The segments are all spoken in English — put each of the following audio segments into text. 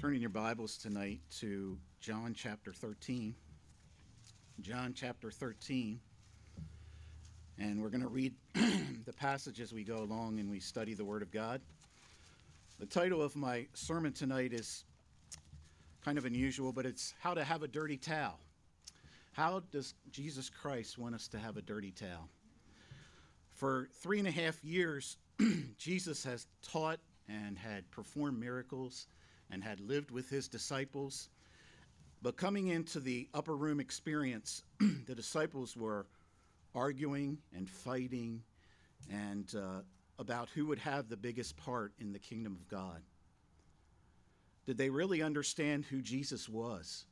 Turn in your Bibles tonight to John chapter 13. John chapter 13. And we're going to read the passage as we go along and we study the Word of God. The title of my sermon tonight is kind of unusual, but it's How to Have a Dirty Towel. How does Jesus Christ want us to have a dirty towel? For three and a half years, Jesus has taught and had performed miracles and had lived with his disciples. But coming into the upper room experience, the disciples were arguing and fighting and uh, about who would have the biggest part in the kingdom of God. Did they really understand who Jesus was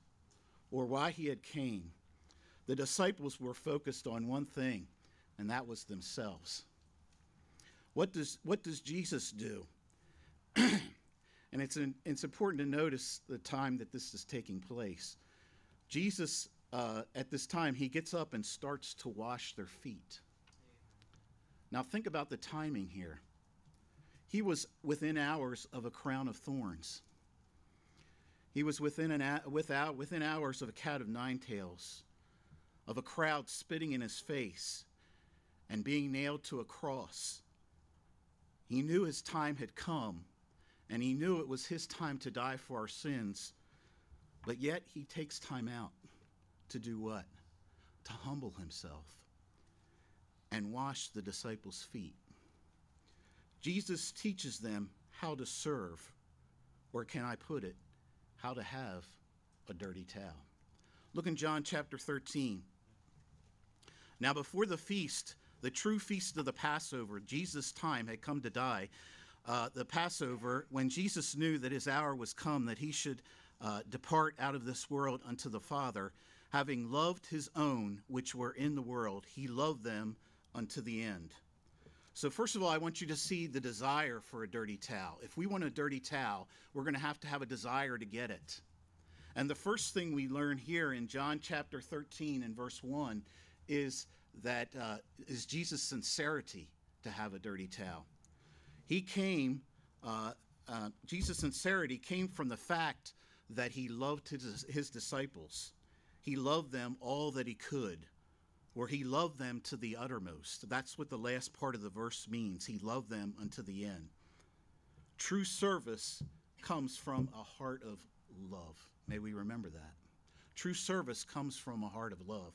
or why he had came? The disciples were focused on one thing, and that was themselves. What does, what does Jesus do? And it's, an, it's important to notice the time that this is taking place. Jesus, uh, at this time, he gets up and starts to wash their feet. Now, think about the timing here. He was within hours of a crown of thorns. He was within, an, without, within hours of a cat of nine tails, of a crowd spitting in his face, and being nailed to a cross. He knew his time had come and he knew it was his time to die for our sins. But yet he takes time out to do what? To humble himself and wash the disciples' feet. Jesus teaches them how to serve, or can I put it, how to have a dirty towel. Look in John chapter 13. Now, before the feast, the true feast of the Passover, Jesus' time had come to die uh, the Passover, when Jesus knew that his hour was come, that he should uh, depart out of this world unto the Father, having loved his own which were in the world, he loved them unto the end. So, first of all, I want you to see the desire for a dirty towel. If we want a dirty towel, we're going to have to have a desire to get it. And the first thing we learn here in John chapter 13 and verse 1 is that uh, is Jesus' sincerity to have a dirty towel. He came, uh, uh, Jesus' sincerity came from the fact that he loved his, his disciples. He loved them all that he could, or he loved them to the uttermost. That's what the last part of the verse means. He loved them unto the end. True service comes from a heart of love. May we remember that. True service comes from a heart of love.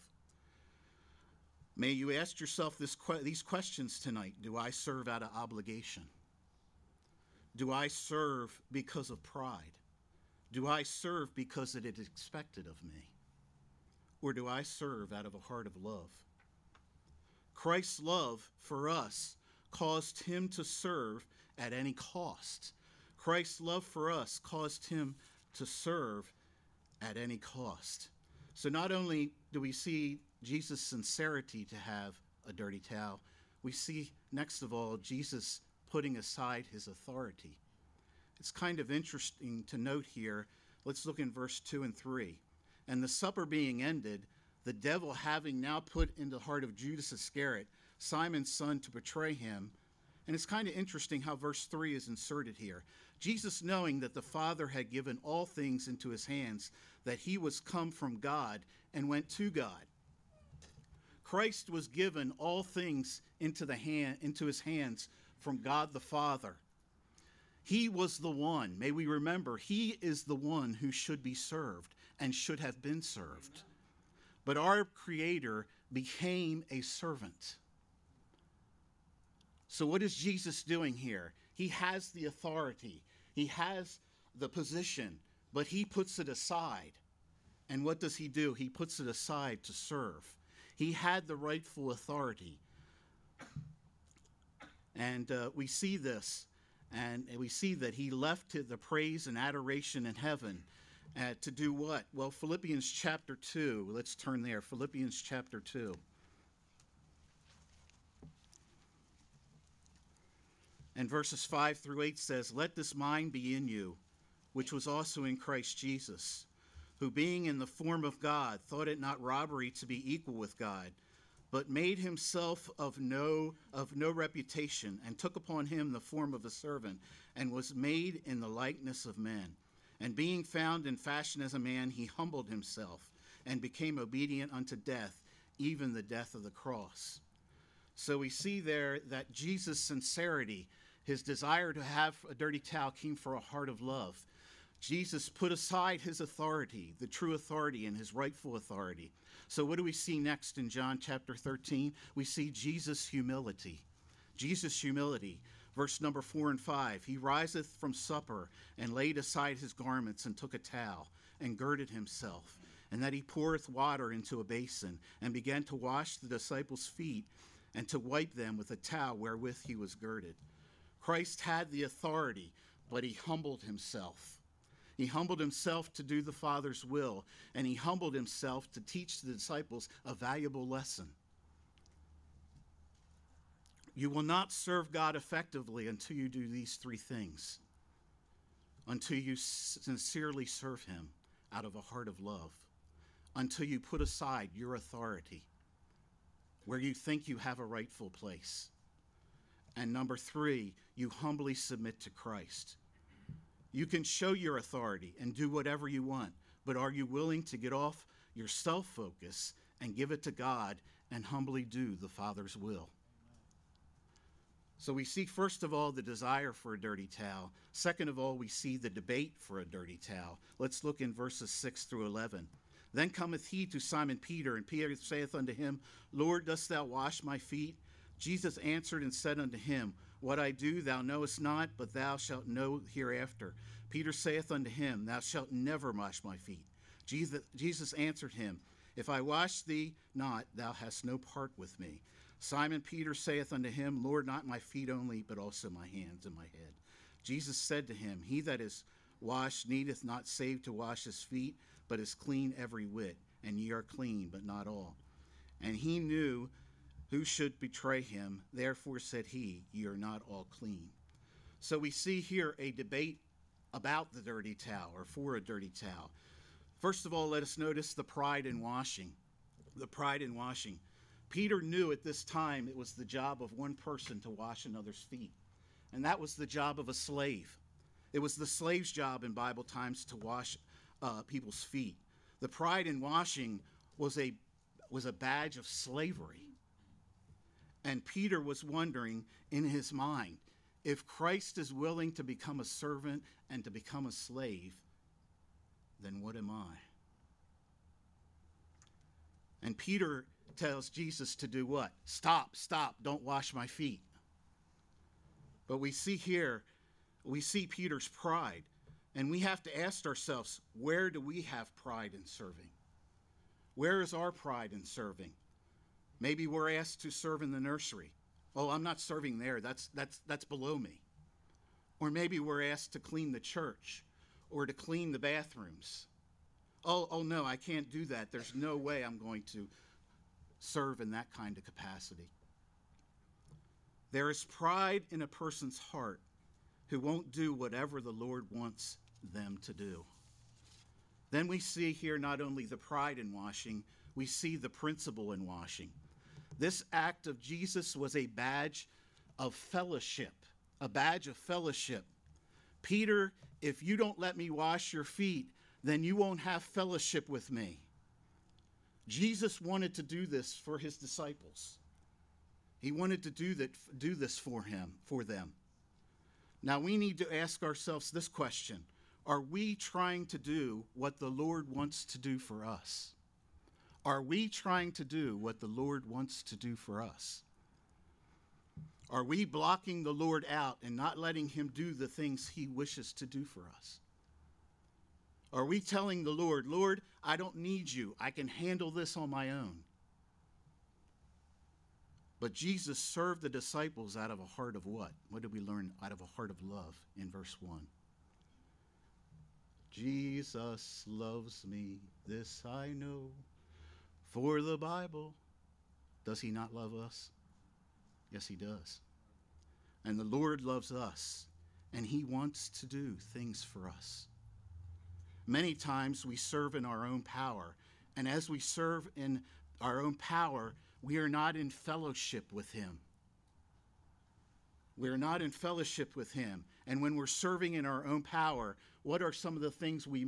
May you ask yourself this, these questions tonight Do I serve out of obligation? Do I serve because of pride? Do I serve because it is expected of me? Or do I serve out of a heart of love? Christ's love for us caused him to serve at any cost. Christ's love for us caused him to serve at any cost. So not only do we see Jesus' sincerity to have a dirty towel, we see, next of all, Jesus' putting aside his authority. It's kind of interesting to note here. Let's look in verse 2 and 3. And the supper being ended, the devil having now put in the heart of Judas Iscariot, Simon's son, to betray him. And it's kind of interesting how verse 3 is inserted here. Jesus, knowing that the Father had given all things into his hands, that he was come from God and went to God. Christ was given all things into, the hand, into his hands from God the Father. He was the one, may we remember, he is the one who should be served and should have been served. But our Creator became a servant. So, what is Jesus doing here? He has the authority, he has the position, but he puts it aside. And what does he do? He puts it aside to serve. He had the rightful authority. And uh, we see this, and we see that he left the praise and adoration in heaven uh, to do what? Well, Philippians chapter 2, let's turn there. Philippians chapter 2. And verses 5 through 8 says, Let this mind be in you, which was also in Christ Jesus, who being in the form of God, thought it not robbery to be equal with God but made himself of no of no reputation and took upon him the form of a servant and was made in the likeness of men And being found in fashion as a man, he humbled himself and became obedient unto death, even the death of the cross. So we see there that Jesus' sincerity, his desire to have a dirty towel, came from a heart of love. Jesus put aside his authority, the true authority, and his rightful authority. So, what do we see next in John chapter 13? We see Jesus' humility. Jesus' humility. Verse number 4 and 5 He riseth from supper and laid aside his garments and took a towel and girded himself. And that he poureth water into a basin and began to wash the disciples' feet and to wipe them with a towel wherewith he was girded. Christ had the authority, but he humbled himself. He humbled himself to do the Father's will, and he humbled himself to teach the disciples a valuable lesson. You will not serve God effectively until you do these three things, until you sincerely serve him out of a heart of love, until you put aside your authority where you think you have a rightful place. And number three, you humbly submit to Christ. You can show your authority and do whatever you want, but are you willing to get off your self focus and give it to God and humbly do the Father's will? So we see, first of all, the desire for a dirty towel. Second of all, we see the debate for a dirty towel. Let's look in verses 6 through 11. Then cometh he to Simon Peter, and Peter saith unto him, Lord, dost thou wash my feet? Jesus answered and said unto him, What I do thou knowest not, but thou shalt know hereafter. Peter saith unto him, Thou shalt never wash my feet. Jesus, answered him, If I wash thee not, thou hast no part with me. Simon Peter saith unto him, Lord, not my feet only, but also my hands and my head. Jesus said to him, He that is washed needeth not save to wash his feet, but is clean every whit, and ye are clean, but not all. And he knew who should betray him, therefore said he, Ye are not all clean. So we see here a debate about the dirty towel, or for a dirty towel. First of all, let us notice the pride in washing. The pride in washing. Peter knew at this time it was the job of one person to wash another's feet, and that was the job of a slave. It was the slave's job in Bible times to wash uh, people's feet. The pride in washing was a, was a badge of slavery. And Peter was wondering in his mind if Christ is willing to become a servant and to become a slave, then what am I? And Peter tells Jesus to do what? Stop, stop, don't wash my feet. But we see here, we see Peter's pride. And we have to ask ourselves where do we have pride in serving? Where is our pride in serving? Maybe we're asked to serve in the nursery. Oh, I'm not serving there. That's, that's, that's below me. Or maybe we're asked to clean the church or to clean the bathrooms. Oh, oh no, I can't do that. There's no way I'm going to serve in that kind of capacity. There is pride in a person's heart who won't do whatever the Lord wants them to do. Then we see here not only the pride in washing, we see the principle in washing. This act of Jesus was a badge of fellowship, a badge of fellowship. Peter, if you don't let me wash your feet, then you won't have fellowship with me. Jesus wanted to do this for his disciples. He wanted to do that do this for him, for them. Now we need to ask ourselves this question are we trying to do what the Lord wants to do for us? Are we trying to do what the Lord wants to do for us? Are we blocking the Lord out and not letting him do the things he wishes to do for us? Are we telling the Lord, Lord, I don't need you. I can handle this on my own? But Jesus served the disciples out of a heart of what? What did we learn? Out of a heart of love in verse 1. Jesus loves me, this I know. For the Bible, does he not love us? Yes, he does. And the Lord loves us, and he wants to do things for us. Many times we serve in our own power, and as we serve in our own power, we are not in fellowship with him. we're not in fellowship with Him, and when we're serving in our own power, what are some of the things we